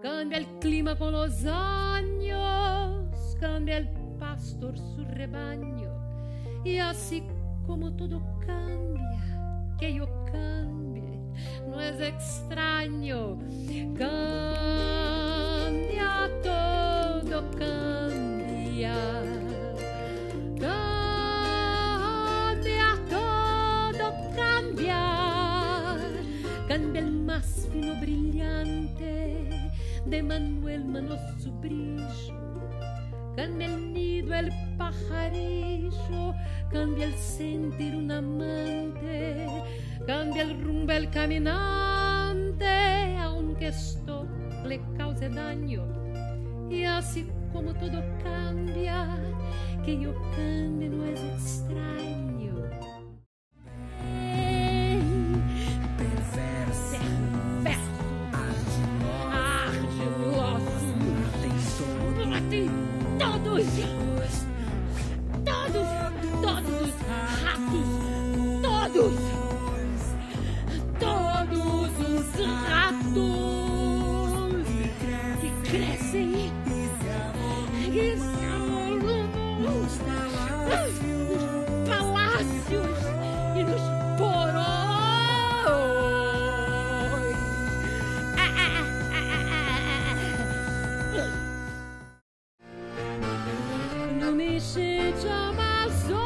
cambia el clima con los años, cambia el pastor su rebaño, y así como todo cambia, que yo cambie, no es extraño, cambia todo, cambia. Cambia todo, cambia, cambia el más fino brillante de Manuel Manoso Brillo, cambia el nido el pajarillo, cambia el sentir un amante, cambia el rumbo el caminante, aunque esto le cause daño. Y así como todo cambia, que yo cambie Todos! Todos! Todos! Todos! Amazônica,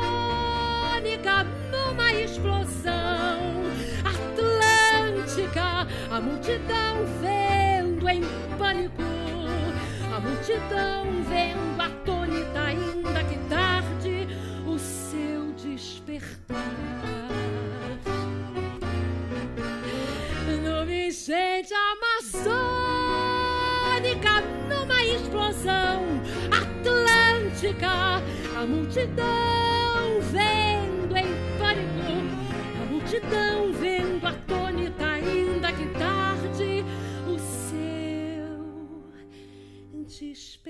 numa explosão. Atlântica, a multidão vendo em pânico, a multidão vendo atônita, ainda que tarde, o seu despertar. Numa enchente amazônica, numa explosão música, a multidão vendo em pânico, a multidão vendo atônita, ainda que tarde, o seu despertar.